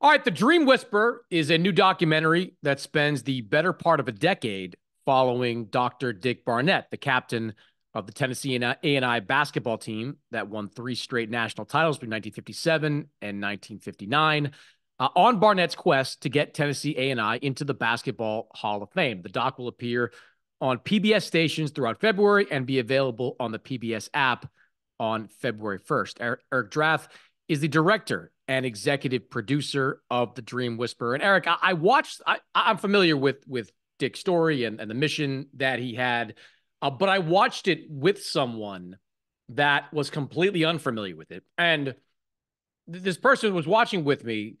All right, The Dream Whisperer is a new documentary that spends the better part of a decade following Dr. Dick Barnett, the captain of the Tennessee A&I basketball team that won three straight national titles between 1957 and 1959. Uh, on Barnett's quest to get Tennessee A&I into the Basketball Hall of Fame. The doc will appear on PBS stations throughout February and be available on the PBS app on February 1st. Eric, Eric Drath is the director and executive producer of the Dream Whisperer. And Eric, I, I watched. I, am familiar with with Dick's story and, and the mission that he had, uh, but I watched it with someone that was completely unfamiliar with it, and th- this person was watching with me,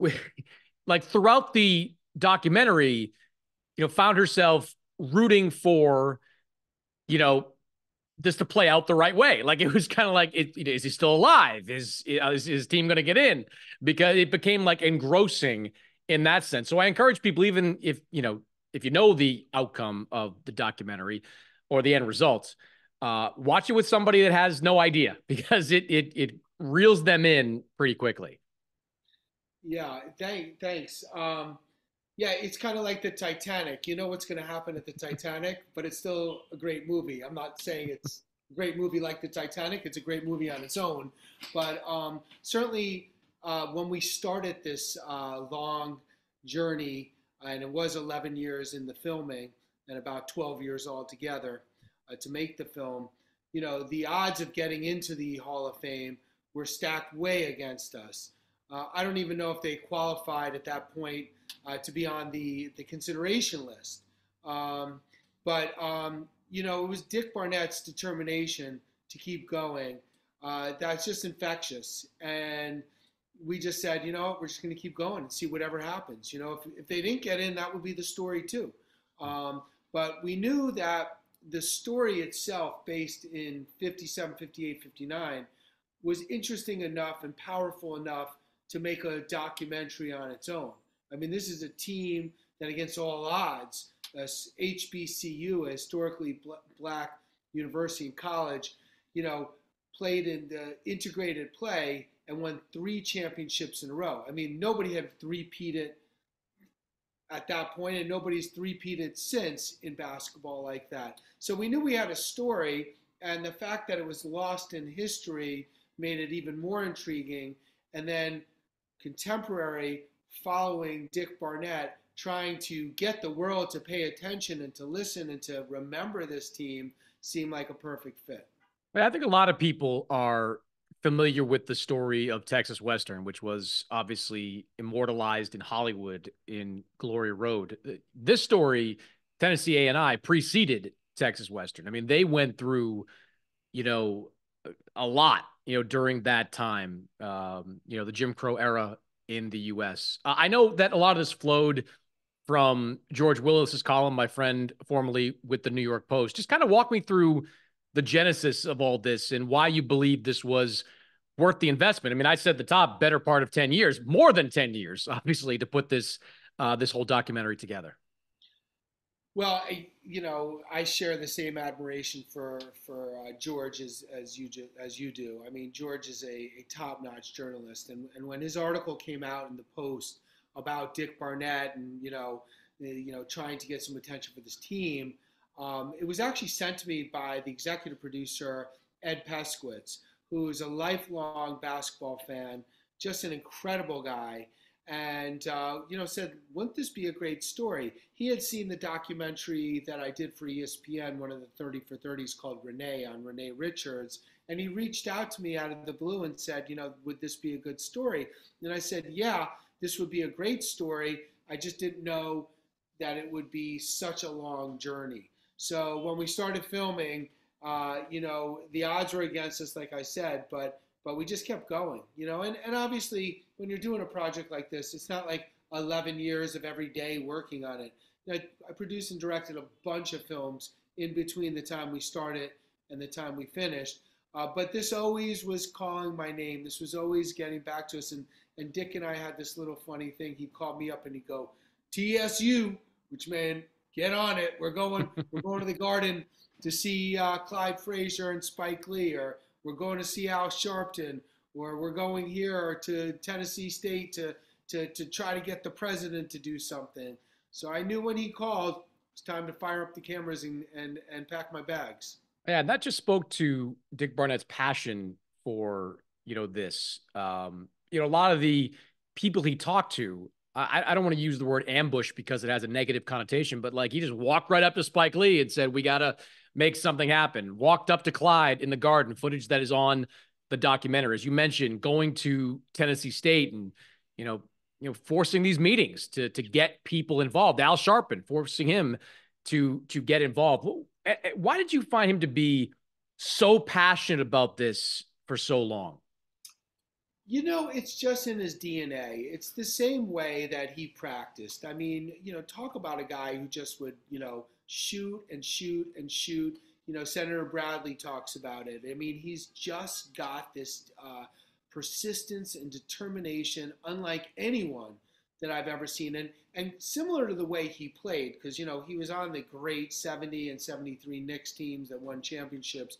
like throughout the documentary, you know, found herself rooting for, you know, this to play out the right way. Like it was kind of like, it, is he still alive? Is, is his team going to get in? Because it became like engrossing in that sense. So I encourage people, even if you know, if you know the outcome of the documentary or the end results, uh, watch it with somebody that has no idea because it it it reels them in pretty quickly. Yeah, thank, thanks. Um, yeah, it's kind of like the Titanic. You know what's going to happen at the Titanic, but it's still a great movie. I'm not saying it's a great movie like the Titanic. It's a great movie on its own, but um, certainly uh, when we started this uh, long journey, and it was 11 years in the filming and about 12 years altogether uh, to make the film. You know, the odds of getting into the Hall of Fame were stacked way against us. Uh, I don't even know if they qualified at that point uh, to be on the, the consideration list. Um, but, um, you know, it was Dick Barnett's determination to keep going. Uh, that's just infectious. And we just said, you know, we're just going to keep going and see whatever happens. You know, if, if they didn't get in, that would be the story too. Um, but we knew that the story itself, based in 57, 58, 59, was interesting enough and powerful enough to make a documentary on its own. I mean, this is a team that, against all odds, uh, HBCU, a historically black university and college, you know, played in the integrated play and won three championships in a row. I mean, nobody had three-peated at that point, and nobody's three-peated since in basketball like that. So we knew we had a story, and the fact that it was lost in history made it even more intriguing. And then contemporary following Dick Barnett, trying to get the world to pay attention and to listen and to remember this team seemed like a perfect fit. I think a lot of people are familiar with the story of Texas Western, which was obviously immortalized in Hollywood in Glory Road. This story, Tennessee A and I, preceded Texas Western. I mean, they went through, you know, a lot, you know, during that time. Um, you know, the Jim Crow era in the U.S. Uh, I know that a lot of this flowed from George Willis's column, my friend formerly with the New York Post. Just kind of walk me through the genesis of all this and why you believe this was worth the investment. I mean, I said the top better part of 10 years, more than 10 years, obviously, to put this uh, this whole documentary together. Well, I, you know, I share the same admiration for for uh, George as, as you as you do. I mean, George is a, a top-notch journalist, and, and when his article came out in the Post about Dick Barnett and you know, the, you know, trying to get some attention for this team, um, it was actually sent to me by the executive producer Ed Peskowitz, who is a lifelong basketball fan, just an incredible guy and uh, you know said, "Wouldn't this be a great story?" He had seen the documentary that I did for ESPN, one of the 30 for 30s called Renee on Renee Richards, and he reached out to me out of the blue and said, "You know, would this be a good story?" And I said, "Yeah, this would be a great story. I just didn't know that it would be such a long journey." So when we started filming, uh, you know, the odds were against us, like I said, but but we just kept going, you know. And, and obviously, when you're doing a project like this, it's not like 11 years of every day working on it. I, I produced and directed a bunch of films in between the time we started and the time we finished. Uh, but this always was calling my name. This was always getting back to us. And, and Dick and I had this little funny thing. He'd call me up and he'd go, TSU, which meant get on it. We're going, we're going to the garden to see uh, Clyde Frazier and Spike Lee, or we're going to see Al Sharpton, or we're going here to Tennessee State to to, to try to get the president to do something. So I knew when he called, it's time to fire up the cameras and, and, and pack my bags. Yeah, and that just spoke to Dick Barnett's passion for, you know, this. Um, you know, a lot of the people he talked to, I, I don't want to use the word ambush because it has a negative connotation, but like he just walked right up to Spike Lee and said, We gotta make something happen. Walked up to Clyde in the garden, footage that is on the documentary. As you mentioned, going to Tennessee State and, you know, you know, forcing these meetings to to get people involved. Al Sharpton forcing him to to get involved. Why did you find him to be so passionate about this for so long? You know, it's just in his DNA. It's the same way that he practiced. I mean, you know, talk about a guy who just would, you know, shoot and shoot and shoot. You know, Senator Bradley talks about it. I mean, he's just got this uh, persistence and determination unlike anyone that I've ever seen. And, and similar to the way he played, because, you know, he was on the great 70 and 73 Knicks teams that won championships.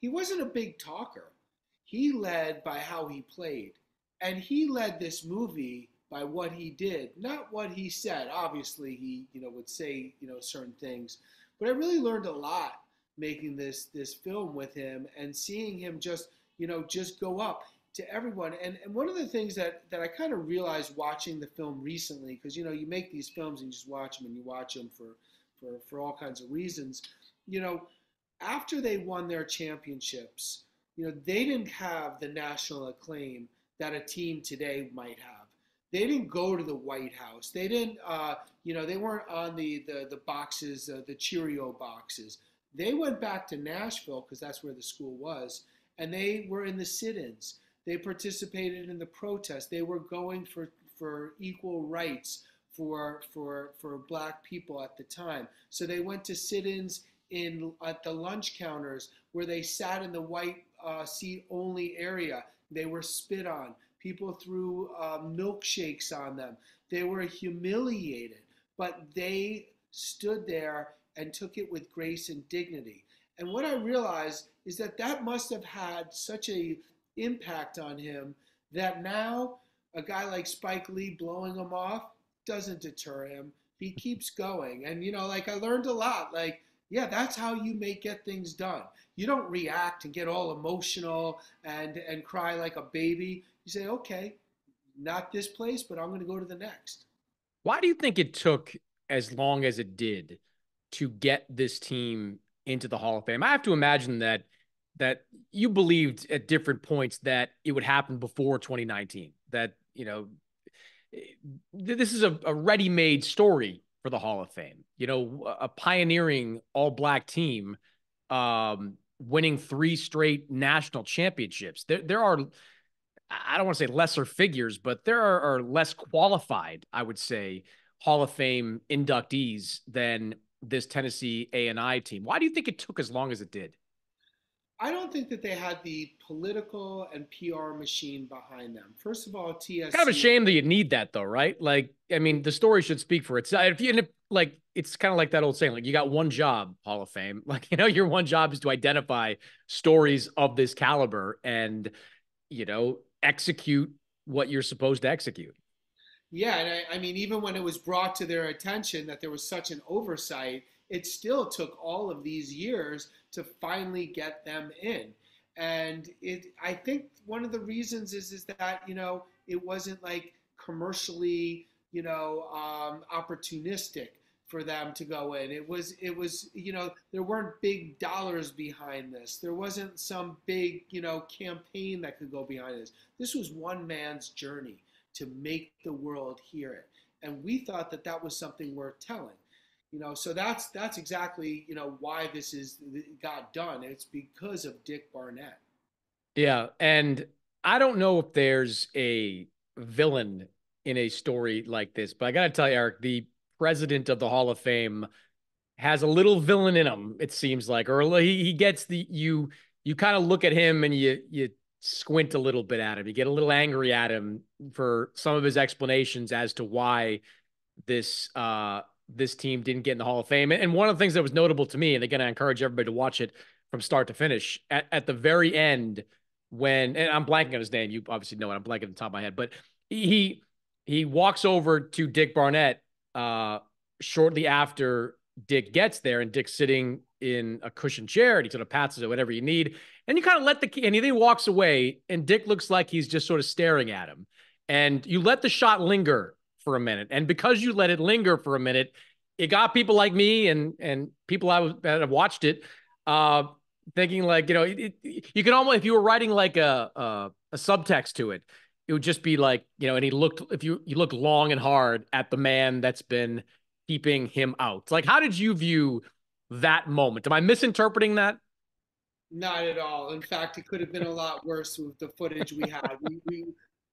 He wasn't a big talker. He led by how he played. And he led this movie by what he did, not what he said. Obviously, he, you know, would say, you know, certain things. But I really learned a lot making this this film with him and seeing him just, you know, just go up to everyone. And, and one of the things that, that I kind of realized watching the film recently, because you know you make these films and you just watch them and you watch them for, for, for all kinds of reasons. You know, after they won their championships, you know, they didn't have the national acclaim that a team today might have. They didn't go to the White House. They didn't, uh, you know, they weren't on the the, the boxes, uh, the Cheerio boxes. They went back to Nashville because that's where the school was, and they were in the sit-ins they participated in the protest. They were going for, for equal rights for, for, for black people at the time. So they went to sit-ins in at the lunch counters where they sat in the white uh, seat only area. They were spit on. People threw uh, milkshakes on them. They were humiliated, but they stood there and took it with grace and dignity. And what I realized is that that must have had such a impact on him that now a guy like Spike Lee blowing him off doesn't deter him. He keeps going. And, you know, like I learned a lot. Like, yeah, that's how you may get things done. You don't react and get all emotional and, and cry like a baby. You say, okay, not this place, but I'm going to go to the next. Why do you think it took as long as it did to get this team into the Hall of Fame? I have to imagine that that you believed at different points that it would happen before 2019. That you know, this is a, a ready-made story for the Hall of Fame. You know, a pioneering all-black team, um, winning three straight national championships. There, there are. I don't want to say lesser figures, but there are, are less qualified, I would say, Hall of Fame inductees than this Tennessee A&I team. Why do you think it took as long as it did? I don't think that they had the political and PR machine behind them. First of all, TSC. Kind of a shame that you need that, though, right? Like, I mean, the story should speak for itself. If you like, it's kind of like that old saying, like, you got one job, Hall of Fame. Like, you know, your one job is to identify stories of this caliber and, you know, execute what you're supposed to execute. Yeah, and I, I mean, even when it was brought to their attention that there was such an oversight, it still took all of these years to finally get them in. And it, I think one of the reasons is is that you know it wasn't like commercially you know um, opportunistic for them to go in. It was it was you know there weren't big dollars behind this. There wasn't some big you know campaign that could go behind this. This was one man's journey to make the world hear it, and we thought that that was something worth telling. You know, so that's that's exactly you know why this is got done. It's because of Dick Barnett. Yeah, and I don't know if there's a villain in a story like this, but I got to tell you, Eric, the president of the Hall of Fame has a little villain in him. It seems like, or he, he gets the you you kind of look at him and you you squint a little bit at him. You get a little angry at him for some of his explanations as to why this uh this team didn't get in the Hall of Fame. And one of the things that was notable to me, and again, I encourage everybody to watch it from start to finish, at, at the very end, when, and I'm blanking on his name, you obviously know it, I'm blanking at the top of my head, but he he walks over to Dick Barnett uh, shortly after Dick gets there, and Dick's sitting in a cushioned chair, and he sort of pats it, whatever you need. And you kind of let the key, and he walks away, and Dick looks like he's just sort of staring at him. And you let the shot linger for a minute, and because you let it linger for a minute, it got people like me and and people I was that have watched it, uh, thinking like you know it, it, you can almost if you were writing like a, a a subtext to it, it would just be like you know, and he looked if you you look long and hard at the man that's been keeping him out. Like, how did you view that moment? Am I misinterpreting that? Not at all. In fact, it could have been a lot worse with the footage we had. we, we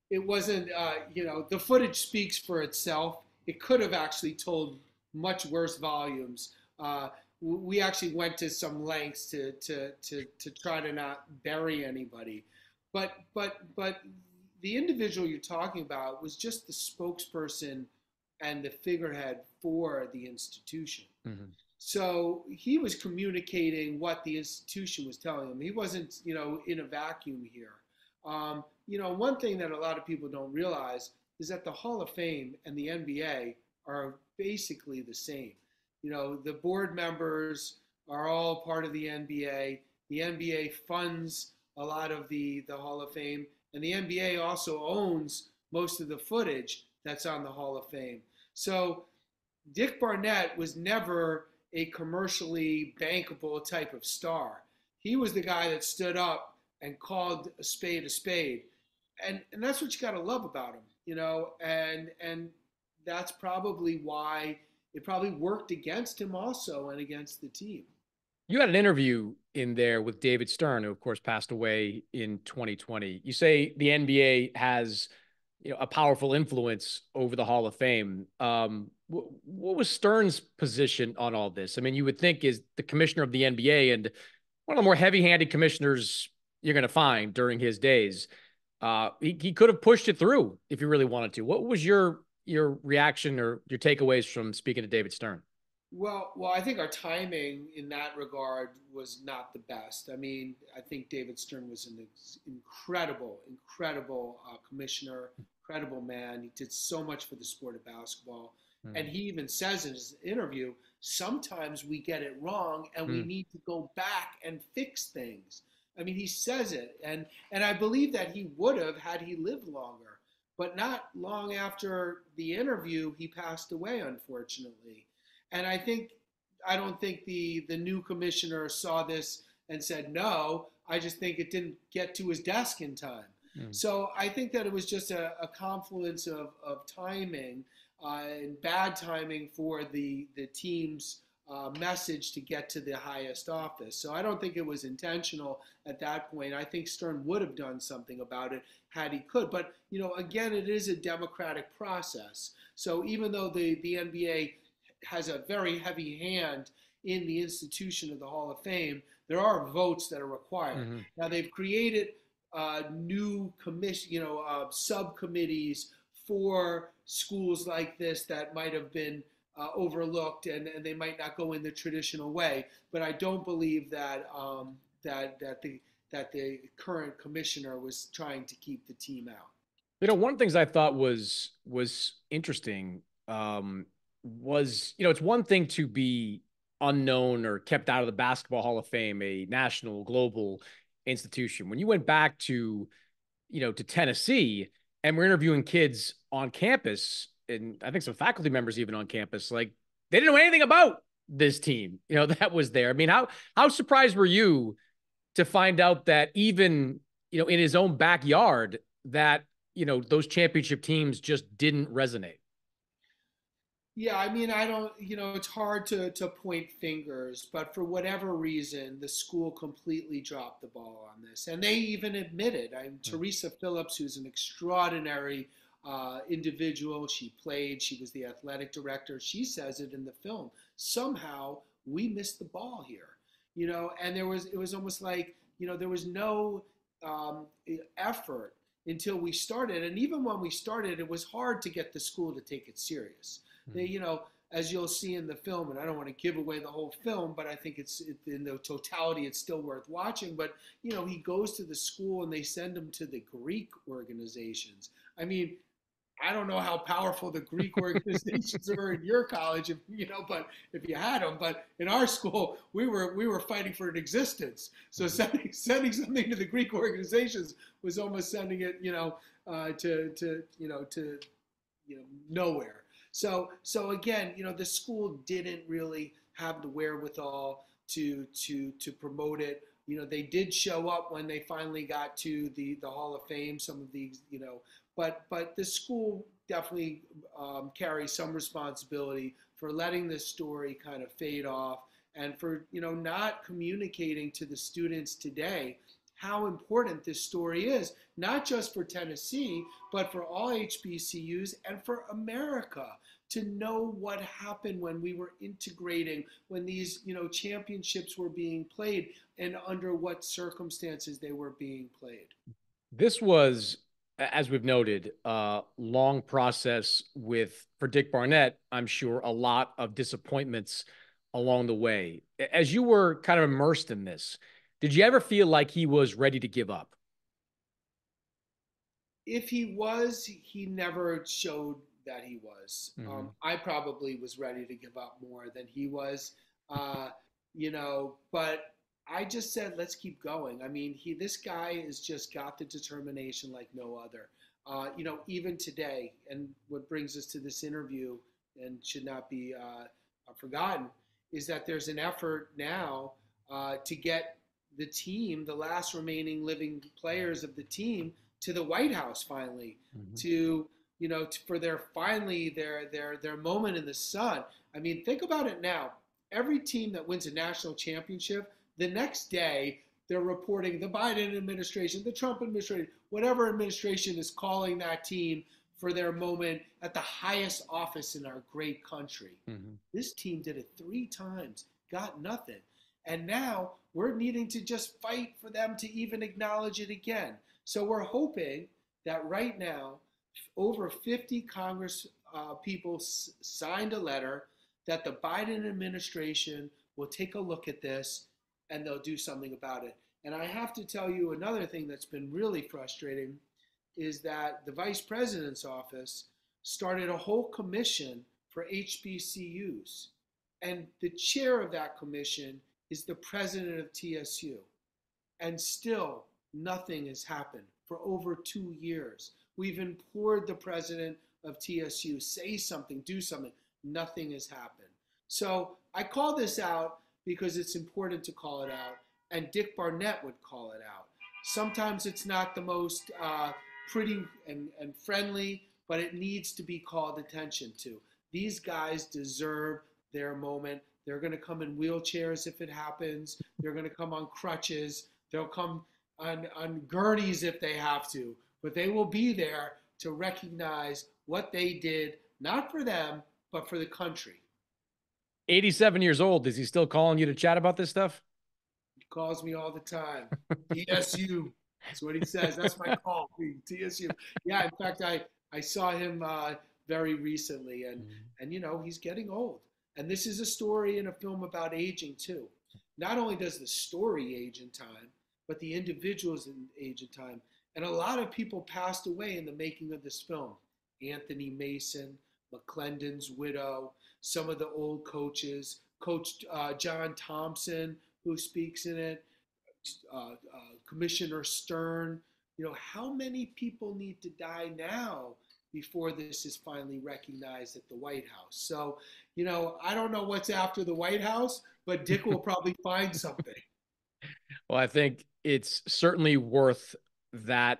it wasn't uh, you know the footage speaks for itself. It could have actually told much worse volumes. Uh, we actually went to some lengths to, to, to, to try to not bury anybody. But, but, but the individual you're talking about was just the spokesperson and the figurehead for the institution. Mm-hmm. So he was communicating what the institution was telling him. He wasn't, you know, in a vacuum here. Um, you know, one thing that a lot of people don't realize is that the Hall of Fame and the NBA are basically the same. You know, the board members are all part of the NBA. The NBA funds a lot of the, the Hall of Fame, and the NBA also owns most of the footage that's on the Hall of Fame. So Dick Barnett was never a commercially bankable type of star. He was the guy that stood up and called a spade a spade. And, and that's what you got to love about him, you know, and, and that's probably why it probably worked against him also and against the team. You had an interview in there with David Stern, who of course passed away in 2020. You say the NBA has you know a powerful influence over the Hall of Fame. Um, what was Stern's position on all this? I mean, you would think is the commissioner of the NBA and one of the more heavy-handed commissioners you're going to find during his days. Uh, he, he could have pushed it through if he really wanted to. What was your your reaction or your takeaways from speaking to David Stern? Well, well, I think our timing in that regard was not the best. I mean, I think David Stern was an incredible, incredible uh, commissioner, incredible man. He did so much for the sport of basketball. Mm. And he even says in his interview, sometimes we get it wrong and mm. we hmm. need to go back and fix things. I mean, he says it, and and I believe that he would have had he lived longer. But not long after the interview, he passed away, unfortunately. And I think, I don't think the, the new commissioner saw this and said, no, I just think it didn't get to his desk in time. Mm. So I think that it was just a, a confluence of, of timing uh, and bad timing for the, the team's uh, message to get to the highest office. So I don't think it was intentional at that point. I think Stern would have done something about it had he could. But you know, again, it is a democratic process. So even though the the NBA has a very heavy hand in the institution of the Hall of Fame, there are votes that are required. Mm-hmm. Now they've created uh, new commission, you know, uh, subcommittees for schools like this that might have been uh, overlooked and, and they might not go in the traditional way. But I don't believe that um, that that the that the current commissioner was trying to keep the team out. You know, one of the things I thought was was interesting um, was you know it's one thing to be unknown or kept out of the Basketball Hall of Fame, a national global institution. When you went back to you know to Tennessee and we're interviewing kids on campus and I think some faculty members even on campus, like they didn't know anything about this team, you know, that was there. I mean, how how surprised were you to find out that even, you know, in his own backyard, that, you know, those championship teams just didn't resonate? Yeah, I mean, I don't, you know, it's hard to, to point fingers, but for whatever reason, the school completely dropped the ball on this. And they even admitted, I'm mm-hmm. Teresa Phillips, who's an extraordinary uh, individual. She played, she was the athletic director. She says it in the film. Somehow we missed the ball here, you know, and there was, it was almost like, you know, there was no um, effort until we started. And even when we started, it was hard to get the school to take it serious. Mm-hmm. They, you know, as you'll see in the film, and I don't want to give away the whole film, but I think it's it, in the totality, it's still worth watching. But you know, he goes to the school and they send him to the Greek organizations. I mean, I don't know how powerful the Greek organizations were in your college, if, you know, but if you had them, but in our school, we were we were fighting for an existence. So mm-hmm. sending sending something to the Greek organizations was almost sending it, you know, uh, to to you know to you know nowhere. So so again, you know, the school didn't really have the wherewithal to to to promote it. You know, they did show up when they finally got to the the Hall of Fame. Some of these, you know, but but the school definitely um, carries some responsibility for letting this story kind of fade off and for you know not communicating to the students today how important this story is not just for Tennessee but for all HBCUs and for America to know what happened when we were integrating when these you know championships were being played and under what circumstances they were being played this was as we've noted, a long process with for Dick Barnett. I'm sure a lot of disappointments along the way. As you were kind of immersed in this, did you ever feel like he was ready to give up? If he was, he never showed that he was. Mm-hmm. Um, I probably was ready to give up more than he was. Uh, you know, but I just said, let's keep going. I mean, he this guy has just got the determination like no other. Uh, you know, even today, and what brings us to this interview and should not be uh, forgotten is that there's an effort now uh, to get the team, the last remaining living players of the team, to the White House finally, mm-hmm. to you know, to, for their finally their their their moment in the sun. I mean, think about it now. Every team that wins a national championship the next day, they're reporting the Biden administration, the Trump administration, whatever administration is calling that team for their moment at the highest office in our great country. Mm-hmm. This team did it three times, got nothing. And now we're needing to just fight for them to even acknowledge it again. So we're hoping that right now, over 50 Congress uh, people s- signed a letter that the Biden administration will take a look at this and they'll do something about it. And I have to tell you another thing that's been really frustrating is that the vice president's office started a whole commission for HBCUs. And the chair of that commission is the president of TSU. And still, nothing has happened for over two years. We've implored the president of TSU, say something, do something. Nothing has happened. So I call this out because it's important to call it out. And Dick Barnett would call it out. Sometimes it's not the most uh, pretty and, and friendly, but it needs to be called attention to. These guys deserve their moment. They're going to come in wheelchairs if it happens. They're going to come on crutches. They'll come on, on gurneys if they have to. But they will be there to recognize what they did, not for them, but for the country. 87 years old. Is he still calling you to chat about this stuff? He calls me all the time. TSU. That's what he says. That's my call. TSU. Yeah. In fact, I I saw him uh, very recently, and mm-hmm. and you know he's getting old. And this is a story in a film about aging too. Not only does the story age in time, but the individuals in age in time. And a lot of people passed away in the making of this film. Anthony Mason, McLendon's widow, some of the old coaches, Coach uh, John Thompson, who speaks in it, uh, uh, Commissioner Stern. You know, how many people need to die now before this is finally recognized at the White House? So, you know, I don't know what's after the White House, but Dick will probably find something. Well, I think it's certainly worth that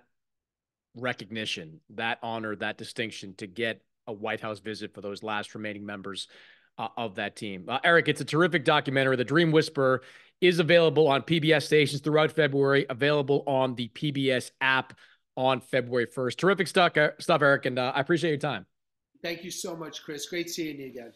recognition, that honor, that distinction to get a White House visit for those last remaining members uh, of that team. Uh, Eric, it's a terrific documentary. The Dream Whisperer is available on PBS stations throughout February, available on the PBS app on February 1st. Terrific stuff, stuff Eric, and uh, I appreciate your time. Thank you so much, Chris. Great seeing you again.